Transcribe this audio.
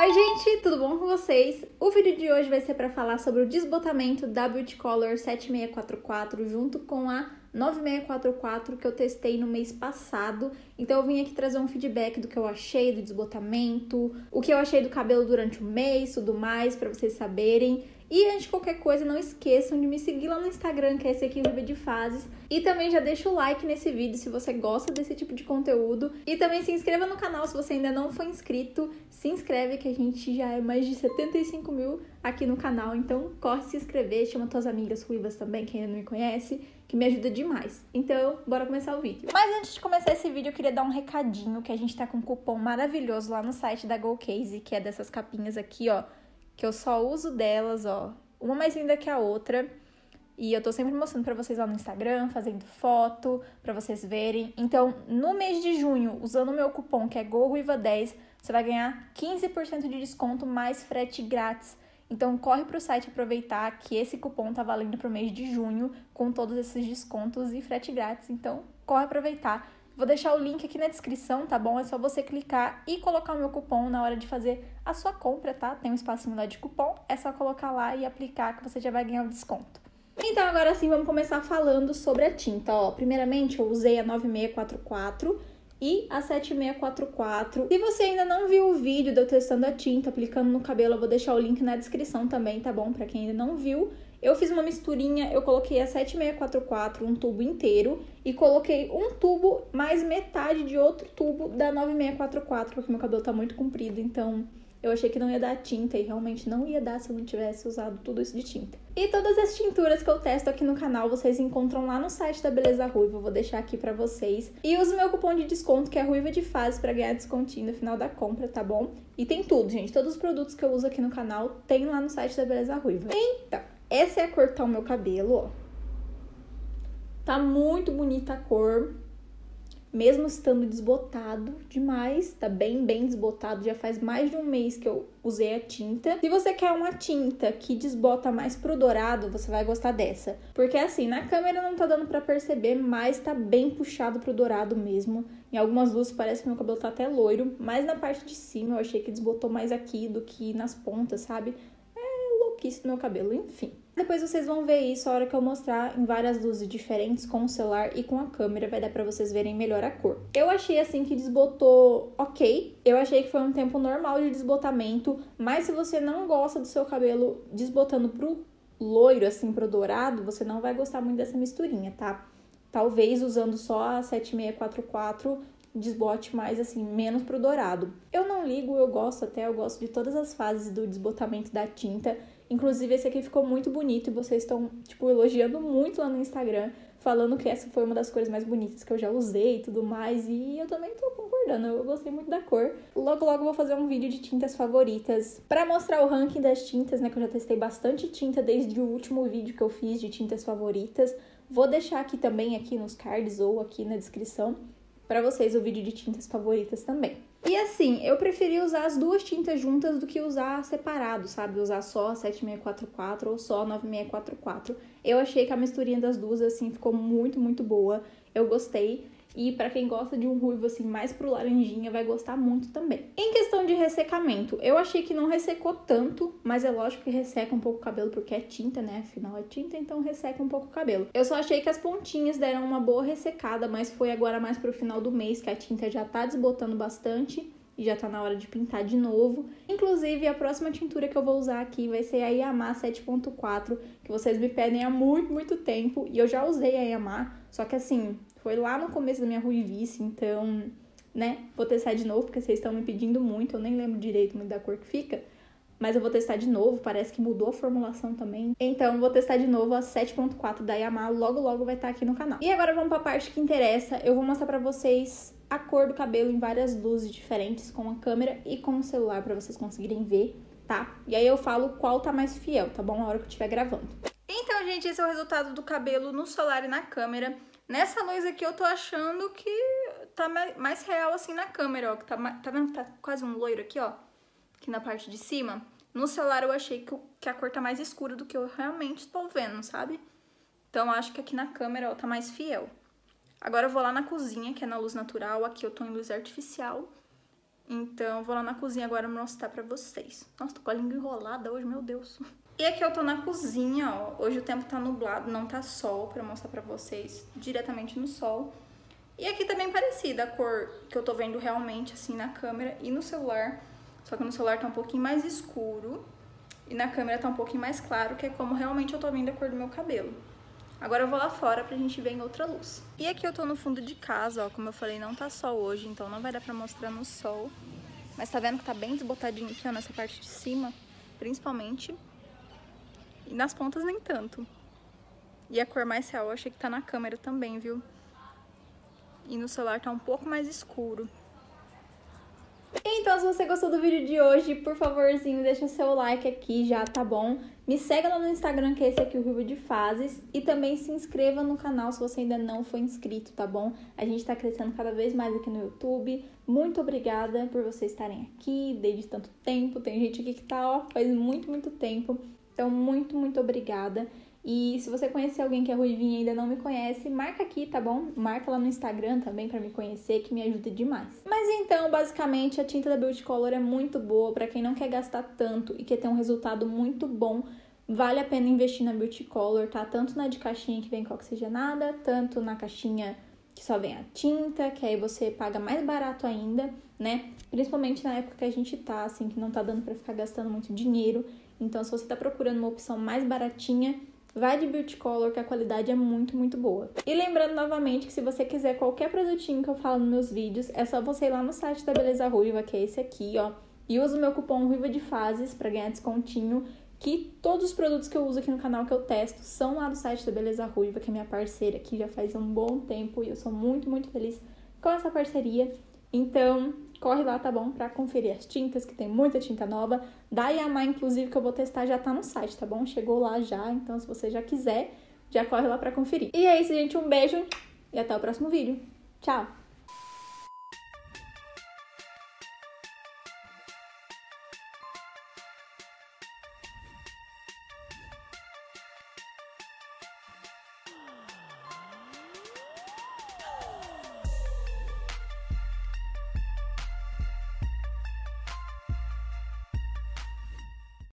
Oi gente, tudo bom com vocês? O vídeo de hoje vai ser para falar sobre o desbotamento da Beauty Color 7644 junto com a 9644 que eu testei no mês passado. Então eu vim aqui trazer um feedback do que eu achei do desbotamento, o que eu achei do cabelo durante o mês, tudo mais, para vocês saberem. E antes de qualquer coisa, não esqueçam de me seguir lá no Instagram, que é esse aqui, Viva de Fases. E também já deixa o like nesse vídeo se você gosta desse tipo de conteúdo. E também se inscreva no canal se você ainda não foi inscrito. Se inscreve que a gente já é mais de 75 mil aqui no canal. Então corre se inscrever, chama tuas amigas ruivas também, que ainda não me conhece, que me ajuda demais. Então, bora começar o vídeo. Mas antes de começar esse vídeo, eu queria dar um recadinho que a gente tá com um cupom maravilhoso lá no site da GoCase, que é dessas capinhas aqui, ó que eu só uso delas, ó, uma mais linda que a outra. E eu tô sempre mostrando para vocês lá no Instagram, fazendo foto, para vocês verem. Então, no mês de junho, usando o meu cupom, que é GORUIVA10, você vai ganhar 15% de desconto mais frete grátis. Então, corre pro site aproveitar que esse cupom tá valendo pro mês de junho, com todos esses descontos e frete grátis. Então, corre aproveitar. Vou deixar o link aqui na descrição, tá bom? É só você clicar e colocar o meu cupom na hora de fazer a sua compra, tá? Tem um espacinho lá de cupom, é só colocar lá e aplicar que você já vai ganhar o desconto. Então, agora sim, vamos começar falando sobre a tinta, ó. Primeiramente, eu usei a 9644 e a 7644. Se você ainda não viu o vídeo de eu testando a tinta, aplicando no cabelo, eu vou deixar o link na descrição também, tá bom? Pra quem ainda não viu. Eu fiz uma misturinha, eu coloquei a 7644, um tubo inteiro, e coloquei um tubo mais metade de outro tubo da 9644, porque meu cabelo tá muito comprido, então eu achei que não ia dar tinta e realmente não ia dar se eu não tivesse usado tudo isso de tinta. E todas as tinturas que eu testo aqui no canal vocês encontram lá no site da Beleza Ruiva, eu vou deixar aqui pra vocês. E use meu cupom de desconto que é Ruiva de Fase pra ganhar descontinho no final da compra, tá bom? E tem tudo, gente, todos os produtos que eu uso aqui no canal tem lá no site da Beleza Ruiva. Então, essa é a cor tá o meu cabelo, ó. Tá muito bonita a cor. Mesmo estando desbotado demais, tá bem, bem desbotado. Já faz mais de um mês que eu usei a tinta. Se você quer uma tinta que desbota mais pro dourado, você vai gostar dessa. Porque assim, na câmera não tá dando pra perceber, mas tá bem puxado pro dourado mesmo. Em algumas luzes parece que meu cabelo tá até loiro, mas na parte de cima eu achei que desbotou mais aqui do que nas pontas, sabe? Louquice do meu cabelo, enfim. Depois vocês vão ver isso a hora que eu mostrar em várias luzes diferentes com o celular e com a câmera, vai dar pra vocês verem melhor a cor. Eu achei assim que desbotou ok, eu achei que foi um tempo normal de desbotamento, mas se você não gosta do seu cabelo desbotando pro loiro, assim, pro dourado, você não vai gostar muito dessa misturinha, tá? Talvez usando só a 7644 desbote mais assim, menos pro dourado. Eu não ligo, eu gosto até, eu gosto de todas as fases do desbotamento da tinta. Inclusive, esse aqui ficou muito bonito e vocês estão, tipo, elogiando muito lá no Instagram, falando que essa foi uma das cores mais bonitas que eu já usei e tudo mais. E eu também tô concordando, eu gostei muito da cor. Logo, logo vou fazer um vídeo de tintas favoritas para mostrar o ranking das tintas, né? Que eu já testei bastante tinta desde o último vídeo que eu fiz de tintas favoritas. Vou deixar aqui também, aqui nos cards ou aqui na descrição, para vocês o vídeo de tintas favoritas também. E assim, eu preferi usar as duas tintas juntas do que usar separado, sabe? Usar só 7644 ou só 9644. Eu achei que a misturinha das duas, assim, ficou muito, muito boa. Eu gostei. E para quem gosta de um ruivo assim mais pro laranjinha, vai gostar muito também. Em questão de ressecamento, eu achei que não ressecou tanto, mas é lógico que resseca um pouco o cabelo porque é tinta, né? Afinal é tinta, então resseca um pouco o cabelo. Eu só achei que as pontinhas deram uma boa ressecada, mas foi agora mais pro final do mês que a tinta já tá desbotando bastante e já tá na hora de pintar de novo. Inclusive, a próxima tintura que eu vou usar aqui vai ser a Yamaha 7.4, que vocês me pedem há muito, muito tempo, e eu já usei a Yamaha, só que assim, foi lá no começo da minha ruivice, então, né, vou testar de novo, porque vocês estão me pedindo muito, eu nem lembro direito muito da cor que fica. Mas eu vou testar de novo, parece que mudou a formulação também. Então, vou testar de novo a 7.4 da Yamaha, logo logo vai estar aqui no canal. E agora vamos para a parte que interessa. Eu vou mostrar para vocês a cor do cabelo em várias luzes diferentes com a câmera e com o celular para vocês conseguirem ver, tá? E aí eu falo qual tá mais fiel, tá bom? Na hora que eu estiver gravando. Então, gente, esse é o resultado do cabelo no celular e na câmera. Nessa luz aqui eu tô achando que tá mais real assim na câmera, ó. Que tá, tá vendo que tá quase um loiro aqui, ó? Aqui na parte de cima. No celular eu achei que, que a cor tá mais escura do que eu realmente estou vendo, sabe? Então acho que aqui na câmera, ó, tá mais fiel. Agora eu vou lá na cozinha, que é na luz natural. Aqui eu tô em luz artificial. Então, vou lá na cozinha agora mostrar pra vocês. Nossa, tô com a língua enrolada hoje, meu Deus. E aqui eu tô na cozinha, ó. Hoje o tempo tá nublado, não tá sol, pra mostrar pra vocês diretamente no sol. E aqui tá bem parecida a cor que eu tô vendo realmente, assim, na câmera e no celular. Só que no celular tá um pouquinho mais escuro e na câmera tá um pouquinho mais claro, que é como realmente eu tô vendo a cor do meu cabelo. Agora eu vou lá fora pra gente ver em outra luz. E aqui eu tô no fundo de casa, ó, como eu falei, não tá sol hoje, então não vai dar pra mostrar no sol. Mas tá vendo que tá bem desbotadinho aqui, ó, nessa parte de cima, principalmente. E nas pontas nem tanto. E a cor mais real eu achei que tá na câmera também, viu? E no celular tá um pouco mais escuro. Então, se você gostou do vídeo de hoje, por favorzinho, deixa seu like aqui já, tá bom? Me segue lá no Instagram, que é esse aqui, o Ruivo de Fases. E também se inscreva no canal se você ainda não foi inscrito, tá bom? A gente tá crescendo cada vez mais aqui no YouTube. Muito obrigada por vocês estarem aqui desde tanto tempo. Tem gente aqui que tá, ó, faz muito, muito tempo. Então, muito, muito obrigada. E se você conhecer alguém que é ruivinha e ainda não me conhece, marca aqui, tá bom? Marca lá no Instagram também para me conhecer, que me ajuda demais. Mas então, basicamente, a tinta da Beauty Color é muito boa para quem não quer gastar tanto e quer ter um resultado muito bom. Vale a pena investir na Beauty Color, tá? Tanto na de caixinha que vem com oxigenada, tanto na caixinha que só vem a tinta, que aí você paga mais barato ainda, né? Principalmente na época que a gente tá, assim, que não tá dando para ficar gastando muito dinheiro. Então, se você tá procurando uma opção mais baratinha, Vai de Beauty Color, que a qualidade é muito, muito boa. E lembrando novamente que se você quiser qualquer produtinho que eu falo nos meus vídeos, é só você ir lá no site da Beleza Ruiva, que é esse aqui, ó. E usa o meu cupom Ruiva de Fases para ganhar descontinho. Que todos os produtos que eu uso aqui no canal que eu testo são lá do site da Beleza Ruiva, que é minha parceira aqui já faz um bom tempo e eu sou muito, muito feliz com essa parceria. Então, corre lá, tá bom? Pra conferir as tintas, que tem muita tinta nova. Da Yamaha, inclusive, que eu vou testar, já tá no site, tá bom? Chegou lá já, então se você já quiser, já corre lá pra conferir. E é isso, gente. Um beijo e até o próximo vídeo. Tchau!